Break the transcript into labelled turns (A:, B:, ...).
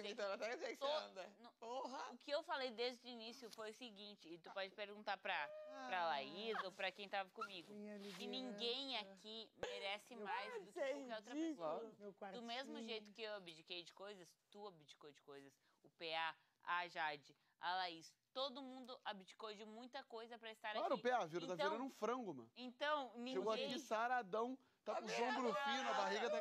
A: até que anda.
B: no-
A: Porra!
B: O que eu falei desde o início foi o seguinte, e tu ah. pode perguntar pra, pra ah. Laís ou pra quem tava comigo. Que ninguém aqui merece mais do que qualquer outra pessoa. Do mesmo jeito que eu abdiquei de coisas, tu abdicou de coisas. O PA, a Jade, a Laís, todo mundo abdicou de muita coisa pra estar
C: Claro, o
B: aqui.
C: PA, vira, tá
B: então
C: virando um frango, mano.
B: Então, ninguém...
C: Chegou aqui saradão, tá com os ombros finos, a barriga tá